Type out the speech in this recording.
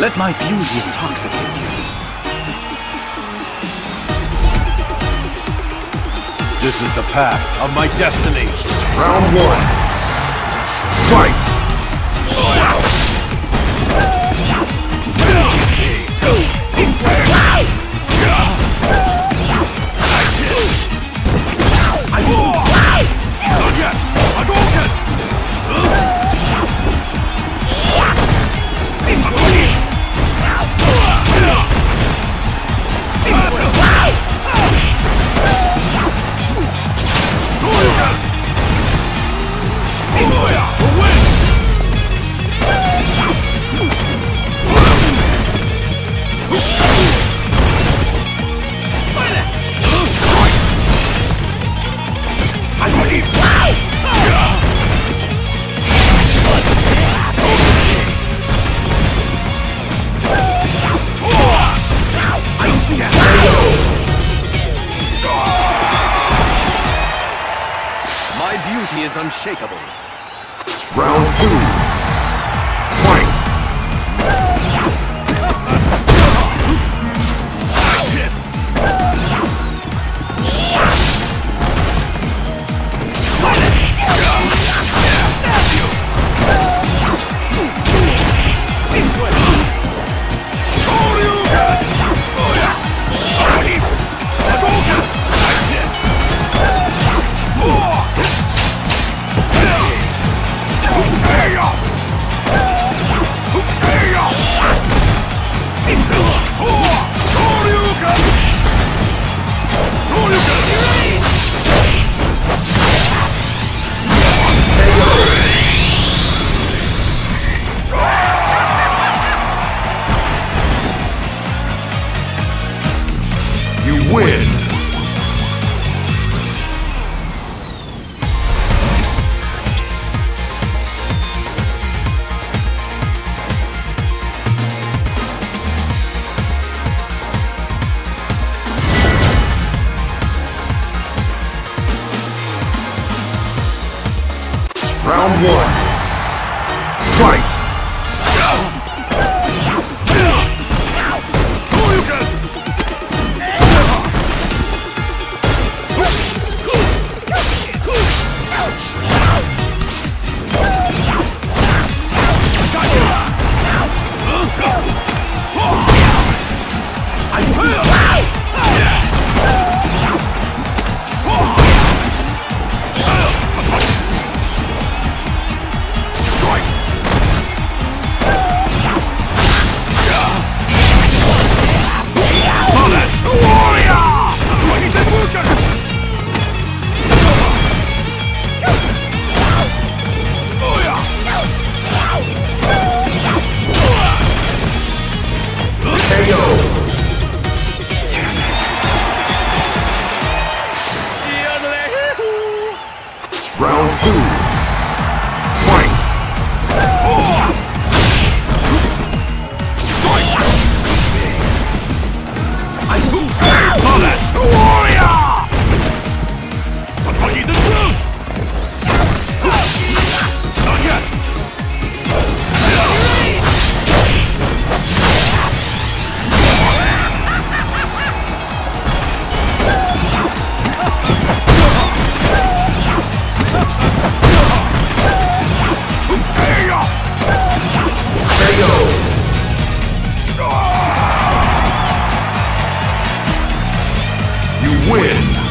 Let my beauty intoxicate you. This is the path of my destiny. Round one. Fight! Beauty is unshakable. Round two. Fight! You win!